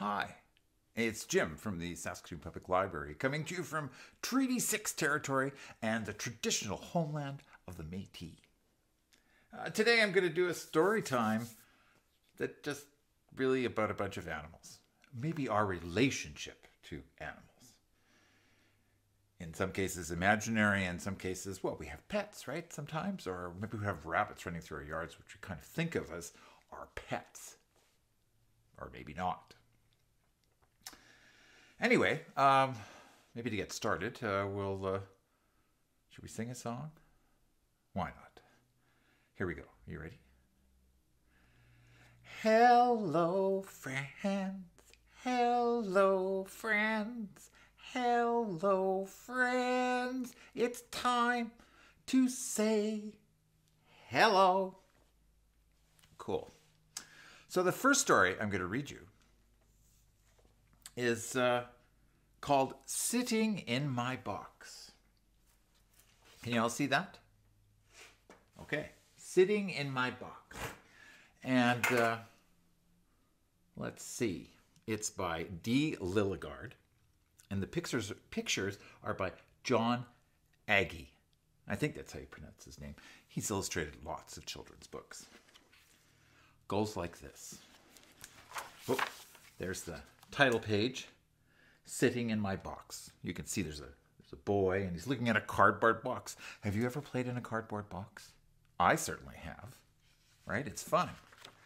Hi, it's Jim from the Saskatoon Public Library, coming to you from Treaty 6 territory and the traditional homeland of the Métis. Uh, today I'm going to do a story time that just really about a bunch of animals, maybe our relationship to animals. In some cases, imaginary, in some cases, well, we have pets, right? Sometimes, or maybe we have rabbits running through our yards, which we kind of think of as our pets, or maybe not. Anyway, um, maybe to get started, uh, we'll. Uh, should we sing a song? Why not? Here we go. Are you ready? Hello, friends. Hello, friends. Hello, friends. It's time to say hello. Cool. So, the first story I'm going to read you is uh, called Sitting in My Box. Can you all see that? Okay. Sitting in My Box. And uh, let's see. It's by Dee Lillegard. And the pictures, pictures are by Jon Agee. I think that's how you pronounce his name. He's illustrated lots of children's books. Goes like this. Oh, there's the title page, sitting in my box. You can see there's a there's a boy and he's looking at a cardboard box. Have you ever played in a cardboard box? I certainly have. Right? It's fun.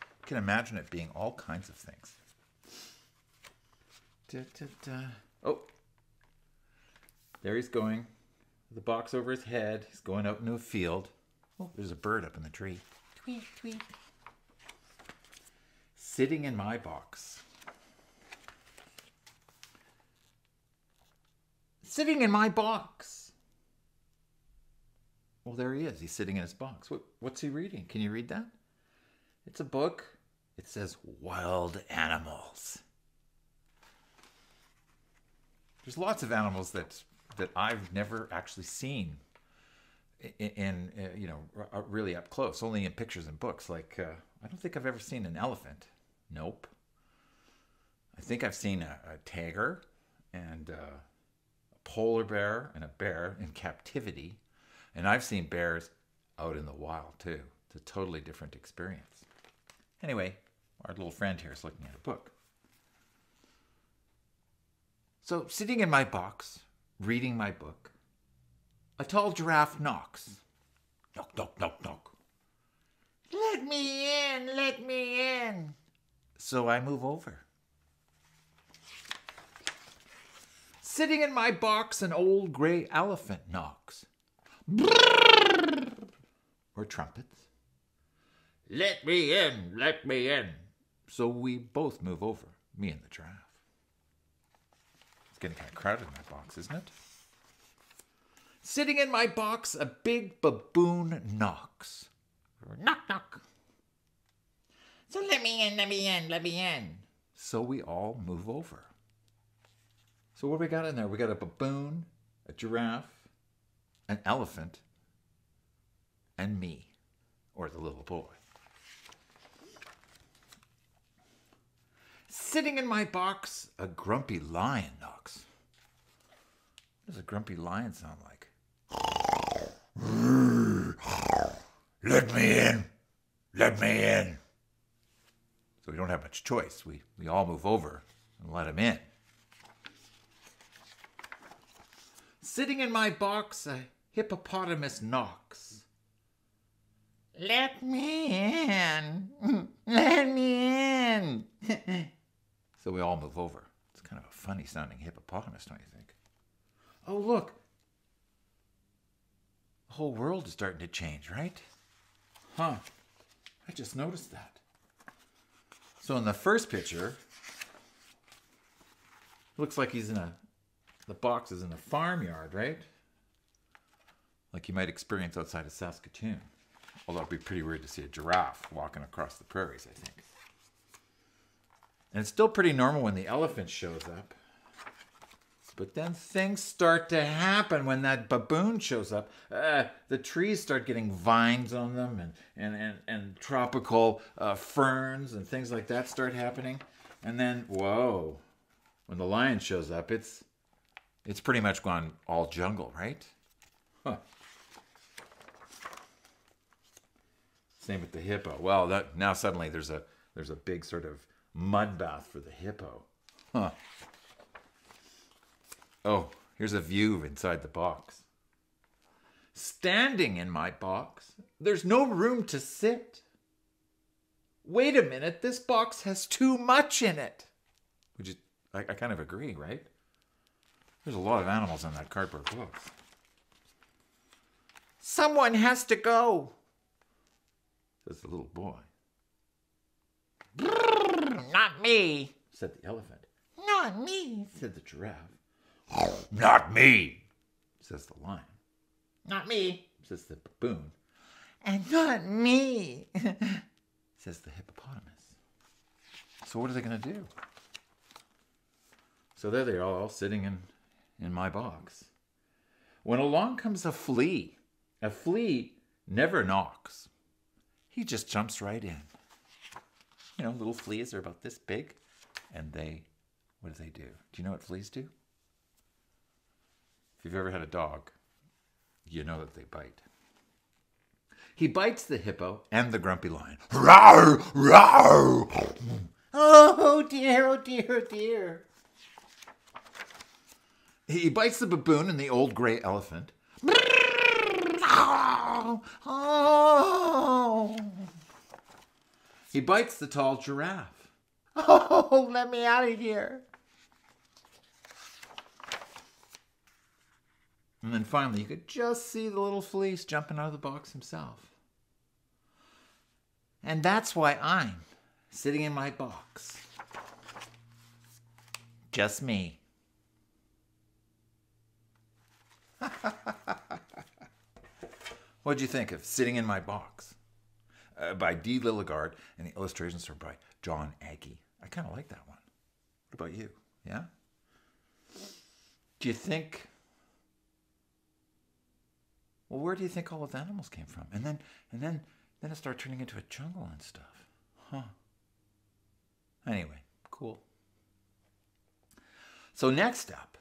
You can imagine it being all kinds of things. Da, da, da. Oh, there he's going. The box over his head. He's going out into a field. Oh, there's a bird up in the tree. Tweet, tweet. Sitting in my box. Sitting in my box. Well, there he is. He's sitting in his box. What, what's he reading? Can you read that? It's a book. It says Wild Animals. There's lots of animals that that I've never actually seen in, in uh, you know really up close, only in pictures and books. Like uh, I don't think I've ever seen an elephant. Nope. I think I've seen a, a tiger and uh, polar bear and a bear in captivity, and I've seen bears out in the wild too. It's a totally different experience. Anyway, our little friend here is looking at a book. So, sitting in my box, reading my book, a tall giraffe knocks. Knock, knock, knock, knock. Let me in, let me in. So I move over. Sitting in my box, an old gray elephant knocks. Or trumpets. Let me in, let me in. So we both move over, me and the giraffe. It's getting kind of crowded in that box, isn't it? Sitting in my box, a big baboon knocks. Knock, knock. So let me in, let me in, let me in. So we all move over. So what we got in there? We got a baboon, a giraffe, an elephant, and me, or the little boy. Sitting in my box, a grumpy lion knocks. What does a grumpy lion sound like? Let me in. Let me in. So we don't have much choice. We, we all move over and let him in. Sitting in my box, a hippopotamus knocks. Let me in. Let me in. so we all move over. It's kind of a funny sounding hippopotamus, don't you think? Oh, look. The whole world is starting to change, right? Huh. I just noticed that. So in the first picture, looks like he's in a, the box is in a farmyard, right? Like you might experience outside of Saskatoon. Although it'd be pretty weird to see a giraffe walking across the prairies, I think. And it's still pretty normal when the elephant shows up. But then things start to happen when that baboon shows up. Uh, the trees start getting vines on them, and, and, and, and tropical uh, ferns and things like that start happening. And then, whoa, when the lion shows up, it's it's pretty much gone all jungle, right? Huh. Same with the hippo. Well, that now suddenly there's a there's a big sort of mud bath for the hippo. Huh. Oh, here's a view inside the box. Standing in my box, there's no room to sit. Wait a minute, this box has too much in it. Would you? I, I kind of agree, right? There's a lot of animals in that cardboard box. Someone has to go, says the little boy. Not me. Said the elephant. Not me. Said the giraffe. Not me, says the lion. Not me. Says the baboon. And not me. Says the hippopotamus. So what are they going to do? So there they are, all sitting in, in my box. When along comes a flea, a flea never knocks. He just jumps right in. You know, little fleas are about this big, and they, what do they do? Do you know what fleas do? If you've ever had a dog, you know that they bite. He bites the hippo and the grumpy lion. Rawr, rawr. Oh dear, oh dear, oh dear. He bites the baboon and the old gray elephant. He bites the tall giraffe. Oh, let me out of here. And then finally, you could just see the little fleece jumping out of the box himself. And that's why I'm sitting in my box. Just me. What'd you think of Sitting in My Box? Uh, by Dee Lillegard, and the illustrations are by Jon Agee. I kind of like that one. What about you? Yeah? Do you think well, where do you think all of the animals came from? And then, and then, then it started turning into a jungle and stuff. Huh. Anyway, cool. So next up,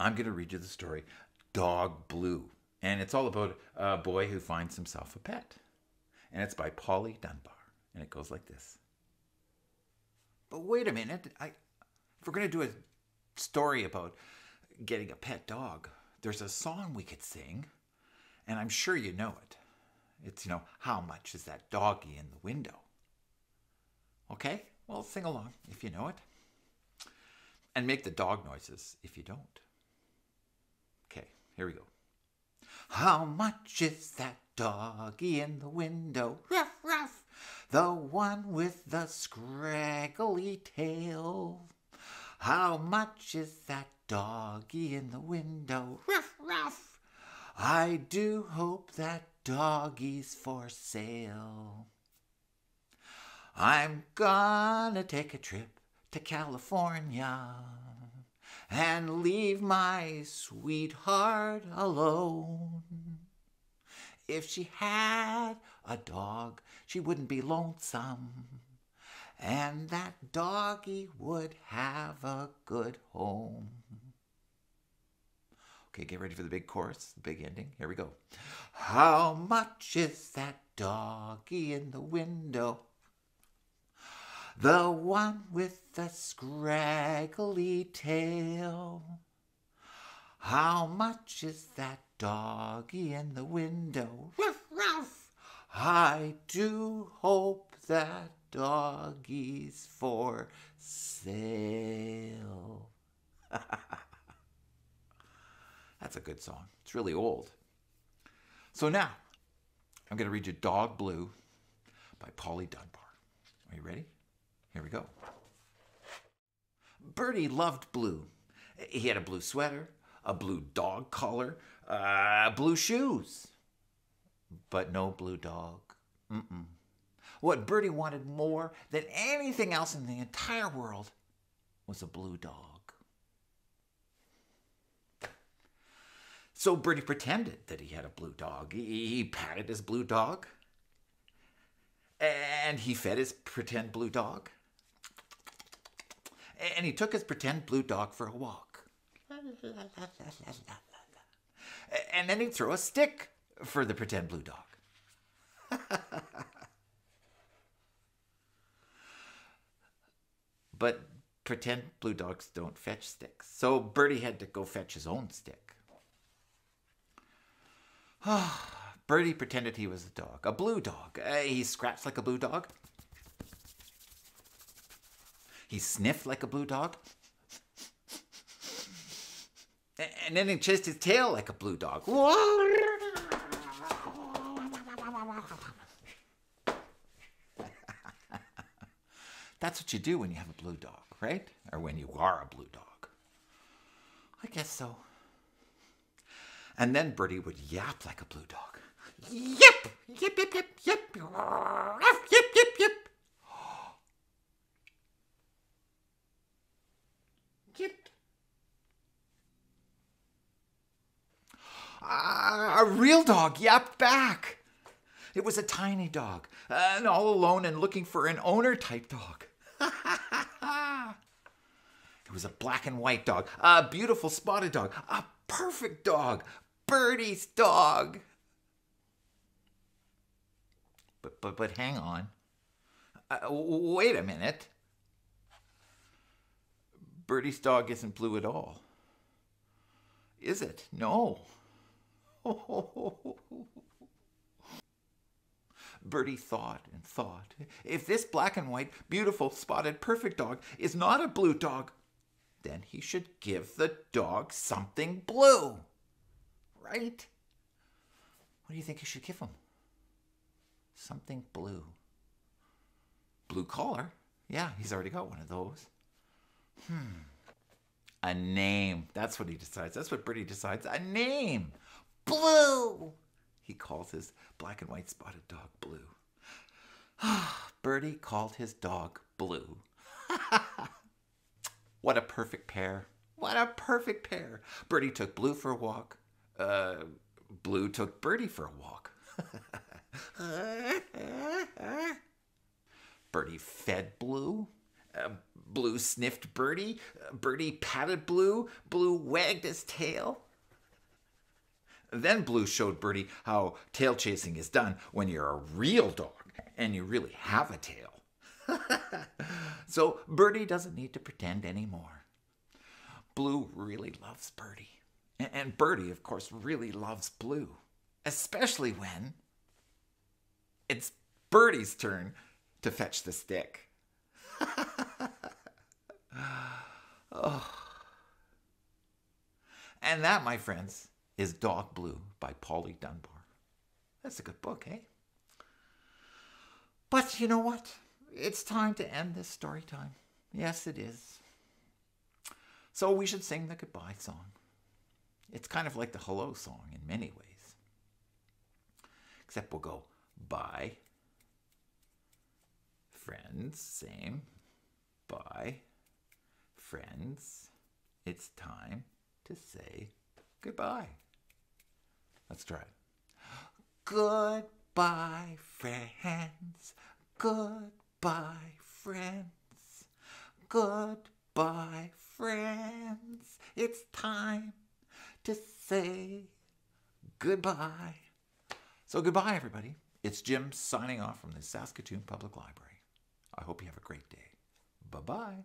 I'm going to read you the story Dog Blue. And it's all about a boy who finds himself a pet. And it's by Polly Dunbar. And it goes like this. But wait a minute. I, if we're going to do a story about getting a pet dog, there's a song we could sing and I'm sure you know it. It's, you know, how much is that doggy in the window? Okay? Well, sing along if you know it. And make the dog noises if you don't. Okay, here we go. How much is that doggy in the window? Ruff, ruff. The one with the scraggly tail. How much is that doggy in the window? Ruff, ruff. I do hope that doggy's for sale. I'm gonna take a trip to California and leave my sweetheart alone. If she had a dog, she wouldn't be lonesome, and that doggy would have a good home. Okay, get ready for the big chorus, the big ending. Here we go. How much is that doggy in the window? The one with the scraggly tail. How much is that doggy in the window? Ruff, ruff. I do hope that doggy's for sale. That's a good song. It's really old. So now, I'm going to read you Dog Blue by Polly Dunbar. Are you ready? Here we go. Bertie loved blue. He had a blue sweater, a blue dog collar, uh, blue shoes, but no blue dog. Mm-mm. What Bertie wanted more than anything else in the entire world was a blue dog. So Bertie pretended that he had a blue dog. He, he patted his blue dog. And he fed his pretend blue dog. And he took his pretend blue dog for a walk. And then he'd throw a stick for the pretend blue dog. but pretend blue dogs don't fetch sticks. So Bertie had to go fetch his own stick. Bertie pretended he was a dog, a blue dog. Uh, he scratched like a blue dog. He sniffed like a blue dog. And then he chased his tail like a blue dog. That's what you do when you have a blue dog, right? Or when you are a blue dog. I guess so. And then Bertie would yap like a blue dog. Yip! Yip, yip, yip, yip. Yip, yip, yip. A real dog yapped back. It was a tiny dog, and all alone and looking for an owner type dog. it was a black and white dog, a beautiful spotted dog, a perfect dog, Bertie's dog. But but but hang on. Uh, wait a minute. Bertie's dog isn't blue at all. Is it? No. Bertie thought and thought. If this black and white, beautiful, spotted, perfect dog is not a blue dog, then he should give the dog something blue. Right? What do you think he should give him? Something blue. Blue collar? Yeah, he's already got one of those. Hmm. A name. That's what he decides. That's what Bertie decides. A name. Blue. He calls his black and white spotted dog Blue. Bertie called his dog Blue. what a perfect pair. What a perfect pair. Bertie took Blue for a walk. Uh, Blue took Bertie for a walk. Bertie fed Blue. Uh, Blue sniffed Bertie. Uh, Bertie patted Blue. Blue wagged his tail. Then Blue showed Bertie how tail chasing is done when you're a real dog and you really have a tail. so Bertie doesn't need to pretend anymore. Blue really loves Bertie. And Bertie, of course, really loves Blue, especially when it's Bertie's turn to fetch the stick. oh. And that, my friends, is Dog Blue by Polly Dunbar. That's a good book, eh? But you know what? It's time to end this story time. Yes, it is. So we should sing the goodbye song. It's kind of like the hello song in many ways. Except we'll go bye, friends, same, bye, friends. It's time to say goodbye. Let's try it. Goodbye, friends. Goodbye, friends. Goodbye, friends. It's time to say goodbye. So, goodbye, everybody. It's Jim signing off from the Saskatoon Public Library. I hope you have a great day. Bye bye.